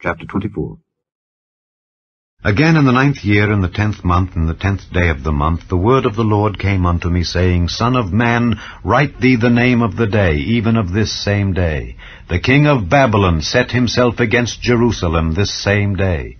Chapter 24 Again in the ninth year, in the tenth month, in the tenth day of the month, the word of the Lord came unto me, saying, Son of man, write thee the name of the day, even of this same day. The king of Babylon set himself against Jerusalem this same day.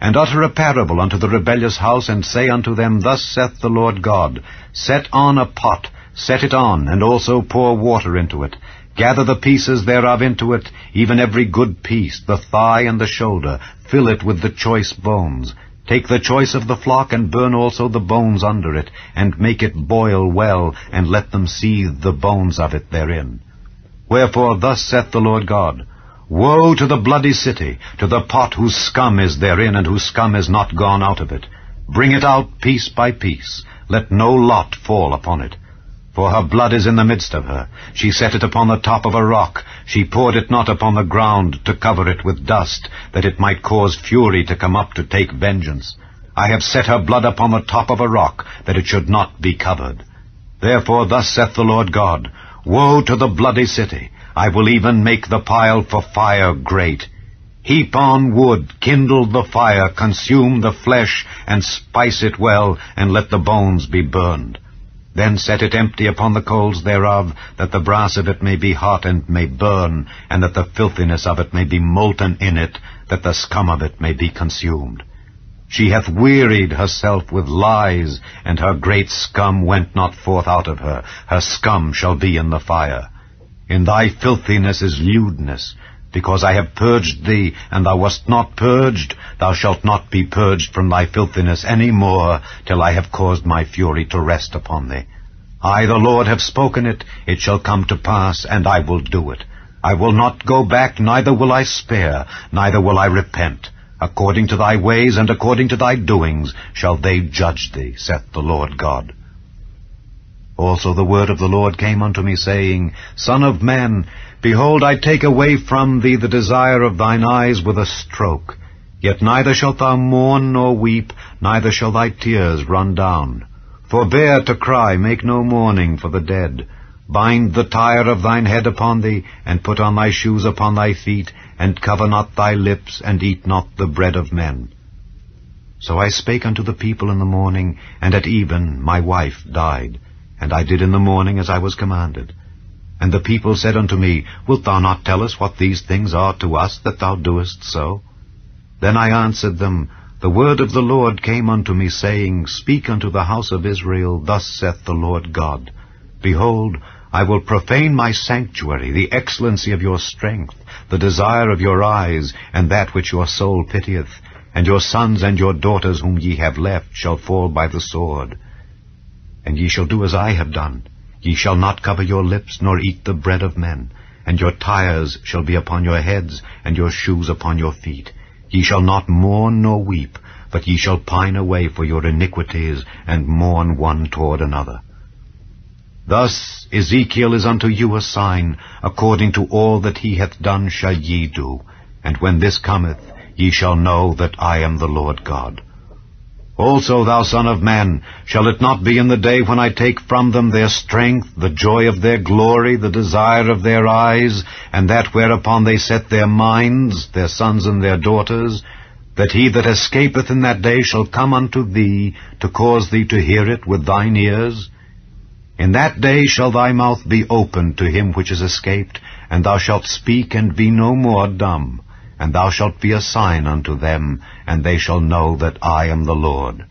And utter a parable unto the rebellious house, and say unto them, Thus saith the Lord God, Set on a pot, set it on, and also pour water into it, Gather the pieces thereof into it, even every good piece, the thigh and the shoulder, fill it with the choice bones. Take the choice of the flock, and burn also the bones under it, and make it boil well, and let them seethe the bones of it therein. Wherefore thus saith the Lord God, Woe to the bloody city, to the pot whose scum is therein, and whose scum is not gone out of it. Bring it out piece by piece, let no lot fall upon it. For her blood is in the midst of her. She set it upon the top of a rock. She poured it not upon the ground to cover it with dust, that it might cause fury to come up to take vengeance. I have set her blood upon the top of a rock, that it should not be covered. Therefore thus saith the Lord God, Woe to the bloody city! I will even make the pile for fire great. Heap on wood, kindle the fire, consume the flesh, and spice it well, and let the bones be burned. Then set it empty upon the coals thereof, that the brass of it may be hot and may burn, and that the filthiness of it may be molten in it, that the scum of it may be consumed. She hath wearied herself with lies, and her great scum went not forth out of her. Her scum shall be in the fire. In thy filthiness is lewdness, because I have purged thee, and thou wast not purged, thou shalt not be purged from thy filthiness any more, till I have caused my fury to rest upon thee. I, the Lord, have spoken it, it shall come to pass, and I will do it. I will not go back, neither will I spare, neither will I repent. According to thy ways and according to thy doings shall they judge thee, saith the Lord God. Also the word of the Lord came unto me, saying, Son of man, behold, I take away from thee the desire of thine eyes with a stroke. Yet neither shalt thou mourn nor weep, neither shall thy tears run down. Forbear to cry, make no mourning for the dead. Bind the tire of thine head upon thee, and put on thy shoes upon thy feet, and cover not thy lips, and eat not the bread of men. So I spake unto the people in the morning, and at even my wife died. And I did in the morning as I was commanded. And the people said unto me, Wilt thou not tell us what these things are to us, that thou doest so? Then I answered them, The word of the Lord came unto me, saying, Speak unto the house of Israel, Thus saith the Lord God, Behold, I will profane my sanctuary, the excellency of your strength, the desire of your eyes, and that which your soul pitieth, and your sons and your daughters whom ye have left shall fall by the sword. And ye shall do as I have done. Ye shall not cover your lips, nor eat the bread of men. And your tires shall be upon your heads, and your shoes upon your feet. Ye shall not mourn nor weep, but ye shall pine away for your iniquities, and mourn one toward another. Thus Ezekiel is unto you a sign, according to all that he hath done shall ye do. And when this cometh, ye shall know that I am the Lord God. Also, thou son of man, shall it not be in the day when I take from them their strength, the joy of their glory, the desire of their eyes, and that whereupon they set their minds, their sons and their daughters, that he that escapeth in that day shall come unto thee, to cause thee to hear it with thine ears? In that day shall thy mouth be opened to him which is escaped, and thou shalt speak and be no more dumb and thou shalt be a sign unto them, and they shall know that I am the Lord.